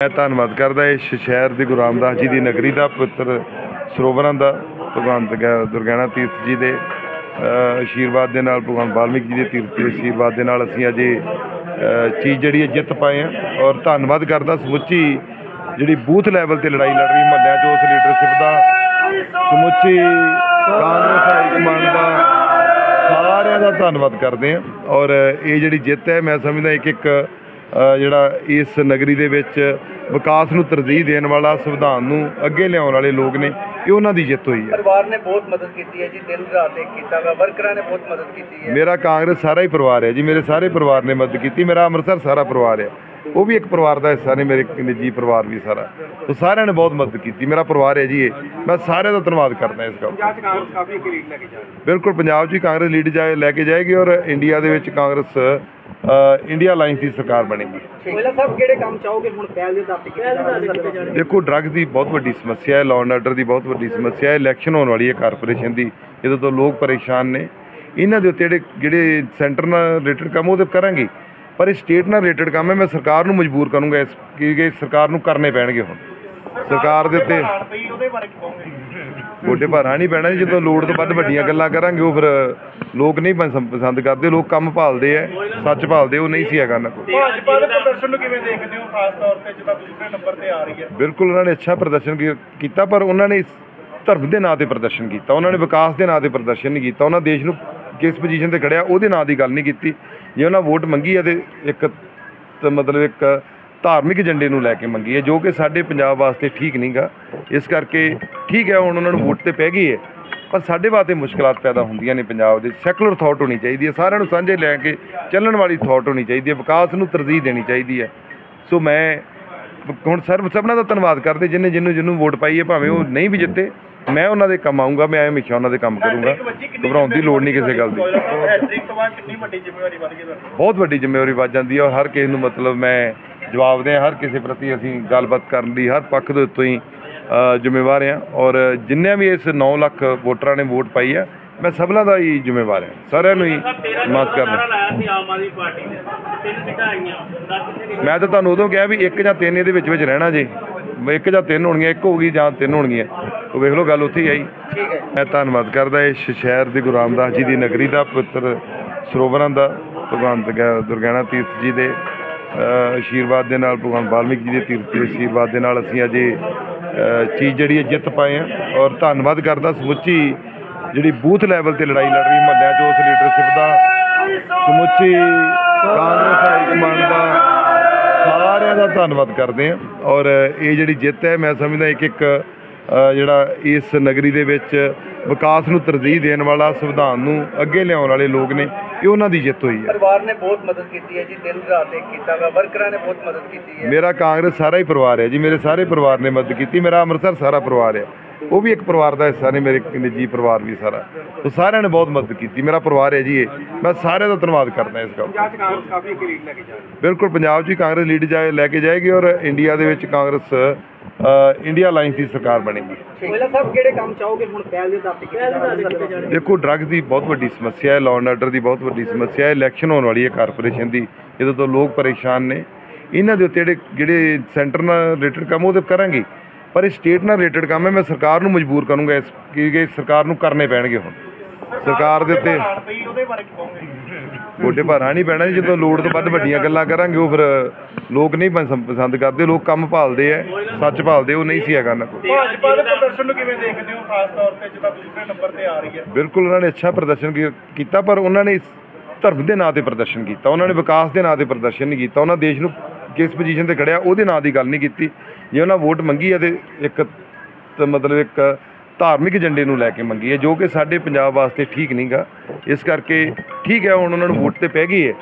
ਮੈਂ ਧੰਨਵਾਦ ਕਰਦਾ ਇਸ ਸ਼ਹਿਰ ਦੀ ਗੁਰੂ ਰਾਮਦਾਸ ਜੀ ਦੀ ਨਗਰੀ ਦਾ ਪਵਿੱਤਰ ਸਰੋਵਰਾਂ ਦਾ ਭਗਵਾਨ ਦਰਗਾ- ਦੁਰਗਿਆਣਾ ਤੀਰਥ ਜੀ ਦੇ ਆਸ਼ੀਰਵਾਦ ਦੇ ਨਾਲ, ਭਗਵਾਨ ਵਾਲਮੀਕ ਜੀ ਦੇ ਤੀਰਥ ਦੇ ਆਸ਼ੀਰਵਾਦ ਦੇ ਨਾਲ ਅਸੀਂ ਅੱਜ ਚੀਜ਼ ਜਿਹੜੀ ਹੈ ਜਿੱਤ ਪਾਏ ਆ ਔਰ ਧੰਨਵਾਦ ਕਰਦਾ ਸਮੁੱਚੀ ਜਿਹੜੀ ਬੂਥ ਲੈਵਲ ਤੇ ਲੜਾਈ ਲੜ ਰਹੀ ਮਹੱਲਿਆਂ 'ਚ ਉਸ ਲੀਡਰਸ਼ਿਪ ਦਾ, ਸਮੁੱਚੀ ਕਾਂਗਰਸ ਹਾਈ ਕਮਾਂਡ ਦਾ ਸਾਰਿਆਂ ਦਾ ਧੰਨਵਾਦ ਕਰਦੇ ਹਾਂ ਔਰ ਇਹ ਜਿਹੜੀ ਜਿੱਤ ਹੈ, ਮੈਂ ਸਮਝਦਾ ਇੱਕ ਇੱਕ ਜਿਹੜਾ ਇਸ ਨਗਰੀ ਦੇ ਵਿੱਚ ਵਿਕਾਸ ਨੂੰ ਤਰਜੀਹ ਦੇਣ ਵਾਲਾ ਸੰਵਿਧਾਨ ਨੂੰ ਅੱਗੇ ਲਿਆਉਣ ਵਾਲੇ ਲੋਕ ਨੇ ਇਹ ਉਹਨਾਂ ਦੀ ਜਿੱਤ ਹੋਈ ਹੈ। ਪਰਿਵਾਰ ਨੇ ਬਹੁਤ ਮਦਦ ਕੀਤੀ ਹੈ ਜੀ ਦਿਨ ਰਾਤ ਇੱਕ ਕੀਤਾ ਵਾ ਵਰਕਰਾਂ ਨੇ ਬਹੁਤ ਮਦਦ ਕੀਤੀ ਹੈ। ਮੇਰਾ ਕਾਂਗਰਸ ਸਾਰਾ ਹੀ ਪਰਿਵਾਰ ਹੈ ਜੀ ਮੇਰੇ ਸਾਰੇ ਪਰਿਵਾਰ ਨੇ ਮਦਦ ਕੀਤੀ ਮੇਰਾ ਅੰਮ੍ਰਿਤਸਰ ਸਾਰਾ ਪਰਿਵਾਰ ਹੈ। ਉਹ ਵੀ ਇੱਕ ਪਰਿਵਾਰ ਦਾ ਹਿੱਸਾ ਨੇ ਮੇਰੇ ਇੱਕ ਨਿੱਜੀ ਪਰਿਵਾਰ ਵੀ ਸਾਰਾ। ਉਹ ਸਾਰਿਆਂ ਨੇ ਬਹੁਤ ਮਦਦ ਕੀਤੀ ਮੇਰਾ ਪਰਿਵਾਰ ਹੈ ਜੀ ਇਹ। ਮੈਂ ਸਾਰਿਆਂ ਦਾ ਧੰਨਵਾਦ ਕਰਦਾ ਇਸ ਗੱਲ ਦਾ। ਅੱਜ ਕਾਂਗਰਸ ਕਾਫੀ ਅੱਗੇ ਲੀਡ ਲੈ ਕੇ ਜਾ ਰਹੀ ਬਿਲਕੁਲ ਪੰਜਾਬ 'ਚ ਕਾਂਗਰਸ ਲੀਡ ਜਾਏ ਲੈ ਕੇ ਜਾਏਗੀ ਔਰ ਇੰਡੀਆ ਦੇ ਵਿੱਚ ਕਾਂਗਰਸ ਇੰਡੀਆ ਅਲਾਈਅੰਸ ਦੀ ਸਰਕਾਰ ਬਣੇਗੀ। ਕੋਇਲਾ ਸਾਹਿਬ ਕਿਹੜੇ ਕੰਮ ਚਾਹੋਗੇ? ਹੁਣ ਪਹਿਲ ਦੇ ਦਰ ਤੇ ਕੀਤੇ ਜਾਣ ਦੇਖੋ ਡਰੱਗ ਦੀ ਬਹੁਤ ਵੱਡੀ ਸਮੱਸਿਆ ਹੈ ਲਾਅ ਐਂਡ ਆਰਡਰ ਦੀ ਬਹੁਤ ਵੱਡੀ ਸਮੱਸਿਆ ਹੈ ਇਲੈਕਸ਼ਨ ਹੋਣ ਵਾਲੀ ਹੈ ਕਾਰਪੋਰੇਸ਼ਨ ਦੀ ਇਹਦੇ ਤੋਂ ਲੋਕ ਪਰੇਸ਼ਾਨ ਨੇ। ਇਹਨਾਂ ਦੇ ਉੱਤੇ ਜਿਹੜੇ ਜਿਹੜੇ ਸੈਂਟਰ ਨਾਲ ਰਿਲੇਟਡ ਕੰਮ ਉਹ ਤੇ ਕਰਾਂਗੇ। ਪਰ ਇਹ ਸਟੇਟ ਨਾਲ ਰਿਲੇਟਡ ਕੰਮ ਹੈ ਮੈਂ ਸਰਕਾਰ ਨੂੰ ਮਜਬੂਰ ਕਰੂੰਗਾ ਇਸ ਕਿ ਸਰਕਾਰ ਨੂੰ ਕਰਨੇ ਪੈਣਗੇ ਹੁਣ। ਸਰਕਾਰ ਦੇ ਉੱਤੇ ਪਈ ਉਹਦੇ ਬਾਰੇ ਕੀ ਕਹੋਗੇ? ਗੋਡੇ ਭਾਰਾ ਨਹੀਂ ਪੈਣਾ ਜਦੋਂ ਲੋੜ ਤੋਂ ਵੱਧ ਵੱਡੀਆਂ ਗੱਲਾਂ ਕਰਾਂਗੇ ਉਹ ਫਿਰ ਲੋਕ ਨਹੀਂ ਪਸੰ- ਪਸੰਦ ਕਰਦੇ ਲੋਕ ਕੰਮ ਭਾਲਦੇ ਆ ਸੱਚ ਭਾਲਦੇ ਉਹ ਨਹੀਂ ਸੀ ਹੈਗਾ ਨਾ ਕੋਈ ਭਾਜਪਾ ਦੇ ਪ੍ਰਦਰਸ਼ਨ ਨੂੰ ਕਿਵੇਂ ਦੇਖਦੇ ਹੋ ਖਾਸ ਤੌਰ ਤੇ ਜਿਹਦਾ ਦੂਸਰੇ ਨੰਬਰ ਤੇ ਆ ਰਹੀ ਹੈ ਬਿਲਕੁਲ ਉਹਨਾਂ ਨੇ ਅੱਛਾ ਪ੍ਰਦਰਸ਼ਨ ਕੀ- ਕੀਤਾ ਪਰ ਉਹਨਾਂ ਨੇ ਇਸ ਧਰਮ ਦੇ ਨਾਂ ਤੇ ਪ੍ਰਦਰਸ਼ਨ ਕੀਤਾ ਉਹਨਾਂ ਨੇ ਵਿਕਾਸ ਦੇ ਨਾਂ ਤੇ ਪ੍ਰਦਰਸ਼ਨ ਨਹੀਂ ਕੀਤਾ ਉਹਨਾਂ ਦੇਸ਼ ਨੂੰ ਕਿਸ ਪੋਜੀਸ਼ਨ ਤੇ ਖੜਿਆ ਉਹਦੇ ਨਾਂ ਦੀ ਗੱਲ ਨਹੀਂ ਕੀਤੀ ਜੇ ਉਹਨਾਂ ਵੋਟ ਮੰਗੀ ਹੈ ਤੇ ਇੱਕ ਤਾਂ ਮਤਲਬ ਇੱਕ ਧਾਰਮਿਕ ਏਜੰਡੇ ਨੂੰ ਲੈ ਕੇ ਮੰਗੀ ਹੈ ਜੋ ਕਿ ਸਾਡੇ ਪੰਜਾਬ ਵਾਸਤੇ ਠੀਕ ਨਹੀਂਗਾ। ਇਸ ਕਰਕੇ ਠੀਕ ਹੈ ਹੁਣ ਉਹਨਾਂ ਨੂੰ ਵੋਟ ਤੇ ਪੈ ਗਈ ਹੈ ਪਰ ਸਾਡੇ ਵਾਸਤੇ ਮੁਸ਼ਕਲਾਂ ਪੈਦਾ ਹੁੰਦੀਆਂ ਨੇ ਪੰਜਾਬ ਦੇ। ਸੈਕੂਲਰ ਥਾਟ ਹੋਣੀ ਚਾਹੀਦੀ ਹੈ ਸਾਰਿਆਂ ਨੂੰ ਸਾਂਝੇ ਲੈ ਕੇ ਚੱਲਣ ਵਾਲੀ ਥਾਟ ਹੋਣੀ ਚਾਹੀਦੀ ਹੈ ਵਿਕਾਸ ਨੂੰ ਤਰਜੀਹ ਦੇਣੀ ਚਾਹੀਦੀ ਹੈ। ਸੋ ਮੈਂ ਹੁਣ ਸਰਬ ਸਭਨਾਂ ਦਾ ਧੰਨਵਾਦ ਕਰਦੇ ਜਿਨੇ ਜਿਹਨੂੰ ਜਿਹਨੂੰ ਵੋਟ ਪਾਈ ਹੈ ਭਾਵੇਂ ਉਹ ਨਹੀਂ ਵੀ ਜਿੱਤੇ ਮੈਂ ਉਹਨਾਂ ਦੇ ਕੰਮ ਆਉਂਗਾ ਮੈਂ ਹਮੇਸ਼ਾ ਉਹਨਾਂ ਦੇ ਕੰਮ ਕਰੂੰਗਾ। ਘਬਰਾਉਣ ਦੀ ਲੋੜ ਨਹੀਂ ਕਿਸੇ ਗੱਲ ਦੀ। ਵੱਡੀ ਜ਼ਿੰਮੇਵਾਰੀ ਵੱਧ ਬਹੁਤ ਵੱਡੀ ਜ਼ਿੰਮੇਵਾਰੀ ਵੱਜ ਜਾਂਦੀ ਹੈ ਔਰ ਹਰ ਕਿਸੇ ਨੂੰ ਮਤਲਬ ਮੈਂ ਜਵਾਬ ਦੇ ਹਰ ਕਿਸੇ ਪ੍ਰਤੀ ਅਸੀਂ ਗੱਲਬਾਤ ਕਰਨ ਦੀ ਹਰ ਪੱਖ ਦੇ ਉੱਤੋਂ ਹੀ ਜ਼ਿੰਮੇਵਾਰ ਹਾਂ। ਔਰ ਜਿੰਨੇ ਵੀ ਇਸ 9 ਲੱਖ ਵੋਟਰਾਂ ਨੇ ਵੋਟ ਪਾਈ ਹੈ ਮੈਂ ਸਭਨਾਂ ਦਾ ਹੀ ਜ਼ਿੰਮੇਵਾਰ ਹਾਂ। ਸਾਰਿਆਂ ਨੂੰ ਹੀ ਮਾਫ ਕਰਨਾ। ਲਾਇਆ ਸੀ ਆਮ ਆਦਮੀ ਪਾਰਟੀ ਨੇ। ਤਿੰਨ ਸੀਟਾਂ ਆਈਆਂ। ਦਸ ਕਿੱਥੇ ਗਈਆਂ ਮੈਂ ਤਾਂ ਤੁਹਾਨੂੰ ਉਦੋਂ ਕਿਹਾ ਵੀ ਇੱਕ ਜਾਂ ਤਿੰਨ ਇਹਦੇ ਵਿੱਚ ਵਿੱਚ ਰਹਿਣਾ ਜੇ। ਇੱਕ ਜਾਂ ਤਿੰਨ ਹੋਣਗੀਆਂ ਇੱਕ ਹੋਊਗੀ ਜਾਂ ਤਿੰਨ ਹੋਣਗੀਆਂ। ਉਹ ਵੇਖ ਲਓ ਗੱਲ ਉੱਥੇ ਹੀ ਆਈ। ਮੈਂ ਧੰਨਵਾਦ ਕਰਦਾ ਇਸ ਸ਼ਹਿਰ ਦੀ ਗੁਰੂ ਰਾਮਦਾਸ ਜੀ ਦੀ ਨਗਰੀ ਦਾ ਪਵਿੱਤਰ ਸਰੋਵਰਾਂ ਦਾ ਭਗਵਾਨ ਦਰਗਾ- ਦੁਰਗਿਆਣਾ ਤੀਰਥ ਜੀ ਦੇ। ਆਸ਼ੀਰਵਾਦ ਦੇ ਨਾਲ ਭਗਵਾਨ ਵਾਲਮੀਕ ਜੀ ਦੇ ਤੀਰਥ ਦੇ ਆਸ਼ੀਰਵਾਦ ਦੇ ਨਾਲ ਅਸੀਂ ਅੱਜ ਇਹ ਚੀਜ਼ ਜਿਹੜੀ ਹੈ ਜਿੱਤ ਪਾਏ ਆ ਔਰ ਧੰਨਵਾਦ ਕਰਦਾ ਸਮੁੱਚੀ ਜਿਹੜੀ ਬੂਥ ਲੈਵਲ ਤੇ ਲੜਾਈ ਲੜ ਰਹੀ ਮਹੱਲਿਆਂ 'ਚ, ਉਸ ਲੀਡਰਸ਼ਿਪ ਦਾ, ਸਮੁੱਚੀ ਕਾਂਗਰਸ ਹਾਈ ਕਮਾਂਡ ਦਾ ਸਾਰਿਆਂ ਦਾ ਧੰਨਵਾਦ ਕਰਦੇ ਹਾਂ ਔਰ ਇਹ ਜਿਹੜੀ ਜਿੱਤ ਹੈ, ਮੈਂ ਸਮਝਦਾ ਇੱਕ ਇੱਕ ਜਿਹੜਾ ਇਸ ਨਗਰੀ ਦੇ ਵਿੱਚ ਵਿਕਾਸ ਨੂੰ ਤਰਜੀਹ ਦੇਣ ਵਾਲਾ ਸੰਵਿਧਾਨ ਨੂੰ ਅੱਗੇ ਲਿਆਉਣ ਵਾਲੇ ਲੋਕ ਨੇ ਇਹ ਉਹਨਾਂ ਦੀ ਜਿੱਤ ਹੋਈ ਹੈ। ਪਰਿਵਾਰ ਨੇ ਬਹੁਤ ਮਦਦ ਕੀਤੀ ਹੈ ਜੀ ਦਿਨ ਰਾਤ ਇੱਕ ਕੀਤਾ ਵਾ ਵਰਕਰਾਂ ਨੇ ਬਹੁਤ ਮਦਦ ਕੀਤੀ ਹੈ। ਮੇਰਾ ਕਾਂਗਰਸ ਸਾਰਾ ਹੀ ਪਰਿਵਾਰ ਹੈ ਜੀ ਮੇਰੇ ਸਾਰੇ ਪਰਿਵਾਰ ਨੇ ਮਦਦ ਕੀਤੀ ਮੇਰਾ ਅੰਮ੍ਰਿਤਸਰ ਸਾਰਾ ਪਰਿਵਾਰ ਹੈ। ਉਹ ਵੀ ਇੱਕ ਪਰਿਵਾਰ ਦਾ ਹਿੱਸਾ ਨੇ ਮੇਰੇ ਇੱਕ ਨਿੱਜੀ ਪਰਿਵਾਰ ਵੀ ਸਾਰਾ। ਉਹ ਸਾਰਿਆਂ ਨੇ ਬਹੁਤ ਮਦਦ ਕੀਤੀ ਮੇਰਾ ਪਰਿਵਾਰ ਹੈ ਜੀ ਇਹ। ਮੈਂ ਸਾਰਿਆਂ ਦਾ ਧੰਨਵਾਦ ਕਰਦਾ ਇਸ ਗੱਲ ਦਾ। ਅੱਜ ਕਾਂਗਰਸ ਕਾਫੀ ਅੱਗੇ ਲੀਡ ਲੈ ਕੇ ਜਾ ਰਹੀ ਹੈ। ਬਿਲਕੁਲ ਪੰਜਾਬ 'ਚ ਕਾਂਗਰਸ ਲੀਡ ਜਾਏ ਲੈ ਕੇ ਜਾਏਗੀ ਔਰ ਇੰਡੀਆ ਦੇ ਵਿੱਚ ਕਾਂਗਰਸ ਇੰਡੀਆ ਅਲਾਈਅੰਸ ਦੀ ਸਰਕਾਰ ਬਣੇਗੀ। ਕੋਇਲਾ ਸਾਹਿਬ ਕਿਹੜੇ ਕੰਮ ਚਾਹੋਗੇ ਹੁਣ ਪਹਿਲ ਦੇ ਦਰ ਤੇ ਕੀਤੇ ਜਾਣ ਦੇਖੋ ਡਰੱਗ ਦੀ ਬਹੁਤ ਵੱਡੀ ਸਮੱਸਿਆ ਹੈ ਲਾਅ ਐਂਡ ਆਰਡਰ ਦੀ ਬਹੁਤ ਵੱਡੀ ਸਮੱਸਿਆ ਹੈ ਇਲੈਕਸ਼ਨ ਹੋਣ ਵਾਲੀ ਹੈ ਕਾਰਪੋਰੇਸ਼ਨ ਦੀ ਇਹਦੇ ਤੋਂ ਲੋਕ ਪਰੇਸ਼ਾਨ ਨੇ। ਇਹਨਾਂ ਦੇ ਉੱਤੇ ਜਿਹੜੇ ਜਿਹੜੇ ਸੈਂਟਰ ਨਾਲ ਰਿਲੇਟਡ ਕੰਮ ਉਹ ਤੇ ਕਰਾਂਗੇ। ਪਰ ਇਹ ਸਟੇਟ ਨਾਲ ਰਿਲੇਟਡ ਕੰਮ ਹੈ ਮੈਂ ਸਰਕਾਰ ਨੂੰ ਮਜਬੂਰ ਕਰੂੰਗਾ ਇਸ ਕਿ ਸਰਕਾਰ ਨੂੰ ਕਰਨੇ ਪੈਣਗੇ ਹੁਣ। ਸਰਕਾਰ ਦੇ ਉੱਤੇ। ਪਈ ਉਹਦੇ ਬਾਰੇ ਕੀ ਕਹੋਗੇ? ਗੋਡੇ ਭਾਰਾ ਨਹੀਂ ਪੈਣਾ ਜੀ, ਜਦੋਂ ਲੋੜ ਤੋਂ ਵੱਧ ਵੱਡੀਆਂ ਗੱਲਾਂ ਕਰਾਂਗੇ ਉਹ ਫਿਰ ਲੋਕ ਨਹੀਂ ਪਸੰ- ਪਸੰਦ ਕਰਦੇ ਲੋਕ ਕੰਮ ਭਾਲਦੇ ਆ ਸੱਚ ਭਾਲਦੇ ਉਹ ਨਹੀਂ ਸੀ ਹੈਗਾ ਨਾ ਕੋਈ ਭਾਜਪਾ ਦੇ ਪ੍ਰਦਰਸ਼ਨ ਨੂੰ ਕਿਵੇਂ ਦੇਖਦੇ ਹੋ? ਖਾਸ ਤੌਰ ਤੇ ਜਿਹਦਾ ਦੂਸਰੇ ਨੰਬਰ ਤੇ ਆ ਰਹੀ ਹੈ ਬਿਲਕੁਲ ਉਹਨਾਂ ਨੇ ਅੱਛਾ ਪ੍ਰਦਰਸ਼ਨ ਕੀਤਾ ਪਰ ਉਹਨਾਂ ਨੇ ਧਰਮ ਦੇ ਨਾਂ ਤੇ ਪ੍ਰਦਰਸ਼ਨ ਕੀਤਾ। ਉਹਨਾਂ ਨੇ ਵਿਕਾਸ ਦੇ ਨਾਂ ਤੇ ਪ੍ਰਦਰਸ਼ਨ ਨਹੀਂ ਕੀਤਾ। ਉਹਨਾਂ ਦੇਸ਼ ਨੂੰ ਕਿਸ ਪੋਜੀਸ਼ਨ ਤੇ ਖੜਿਆ ਉਹਦੇ ਨਾਂ ਦੀ ਗੱਲ ਨਹੀਂ ਕੀਤੀ। ਜੇ ਉਹਨਾਂ ਵੋਟ ਮੰਗੀ ਹੈ ਤੇ ਇੱਕ ਮਤਲਬ ਇੱਕ ਧਾਰਮਿਕ ਏਜੰਡੇ ਨੂੰ ਲੈ ਕੇ ਮੰਗੀ ਹੈ ਜੋ ਕਿ ਸਾਡੇ ਪੰਜਾਬ ਵਾਸਤੇ ਠੀਕ ਨਹੀਂਗਾ। ਇਸ ਕਰਕੇ ਠੀਕ ਹੈ ਹੁਣ ਉਹਨਾਂ ਨੂੰ ਵੋਟ ਤੇ ਪੈ ਗਈ ਹੈ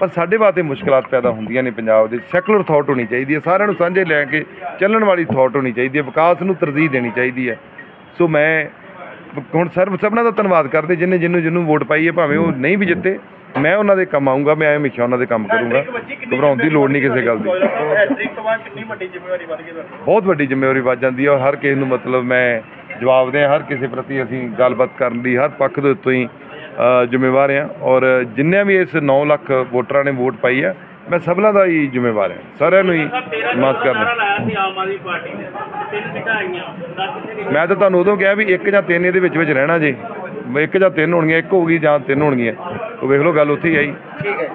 ਪਰ ਸਾਡੇ ਵਾਸਤੇ ਮੁਸ਼ਕਲਾਂ ਪੈਦਾ ਹੁੰਦੀਆਂ ਨੇ ਪੰਜਾਬ ਦੇ। ਸੈਕੂਲਰ ਥਾਟ ਹੋਣੀ ਚਾਹੀਦੀ ਹੈ ਸਾਰਿਆਂ ਨੂੰ ਸਾਂਝੇ ਲੈ ਕੇ ਚੱਲਣ ਵਾਲੀ ਥਾਟ ਹੋਣੀ ਚਾਹੀਦੀ ਹੈ ਵਿਕਾਸ ਨੂੰ ਤਰਜੀਹ ਦੇਣੀ ਚਾਹੀਦੀ ਹੈ। ਸੋ ਮੈਂ ਹੁਣ ਸਰਬ ਸਭਨਾਂ ਦਾ ਧੰਨਵਾਦ ਕਰਦੇ ਜਿਨੇ ਜਿਹਨੂੰ ਜਿਹਨੂੰ ਵੋਟ ਪਾਈ ਹੈ ਭਾਵੇਂ ਉਹ ਨਹੀਂ ਵੀ ਜਿੱਤੇ ਮੈਂ ਉਹਨਾਂ ਦੇ ਕੰਮ ਆਉਂਗਾ ਮੈਂ ਹਮੇਸ਼ਾ ਉਹਨਾਂ ਦੇ ਕੰਮ ਕਰੂੰਗਾ। ਘਬਰਾਉਣ ਦੀ ਲੋੜ ਨਹੀਂ ਕਿਸੇ ਗੱਲ ਦੀ। ਵੱਡੀ ਜ਼ਿੰਮੇਵਾਰੀ ਵੱਧ ਬਹੁਤ ਵੱਡੀ ਜ਼ਿੰਮੇਵਾਰੀ ਵੱਜ ਜਾਂਦੀ ਹੈ ਔਰ ਹਰ ਕਿਸੇ ਨੂੰ ਮਤਲਬ ਮੈਂ ਜਵਾਬ ਦੇ ਹਰ ਕਿਸੇ ਪ੍ਰਤੀ ਅਸੀਂ ਗੱਲਬਾਤ ਕਰਨ ਦੀ ਹਰ ਪੱਖ ਦੇ ਉੱਤੋਂ ਹੀ ਜ਼ਿੰਮੇਵਾਰ ਹਾਂ। ਔਰ ਜਿੰਨੇ ਵੀ ਇਸ 9 ਲੱਖ ਵੋਟਰਾਂ ਨੇ ਵੋਟ ਪਾਈ ਹੈ ਮੈਂ ਸਭਨਾਂ ਦਾ ਹੀ ਜ਼ਿੰਮੇਵਾਰ ਹਾਂ। ਸਾਰਿਆਂ ਨੂੰ ਹੀ ਮਾਫ ਕਰਨਾ। ਲਾਇਆ ਸੀ ਆਮ ਆਦਮੀ ਪਾਰਟੀ ਨੇ। ਤਿੰਨ ਸੀਟਾਂ ਆਈਆਂ। ਦੱਸ ਕਿੱਥੇ ਗਈਆਂ? ਮੈਂ ਤਾਂ ਤੁਹਾਨੂੰ ਉਦੋਂ ਕਿਹਾ ਵੀ ਇੱਕ ਜਾਂ ਤਿੰਨ ਇਹਦੇ ਵਿੱਚ ਵਿੱਚ ਰਹਿਣਾ ਜੇ। ਇੱਕ ਜਾਂ ਤਿੰਨ ਹੋਣਗੀਆਂ ਇੱਕ ਹੋਊਗੀ ਜਾਂ ਤਿੰਨ ਹੋਣਗੀਆਂ। ਉਹ ਵੇਖ ਲਓ ਗੱਲ ਉੱਥੇ ਹੀ ਆਈ। ਠੀਕ ਹੈ।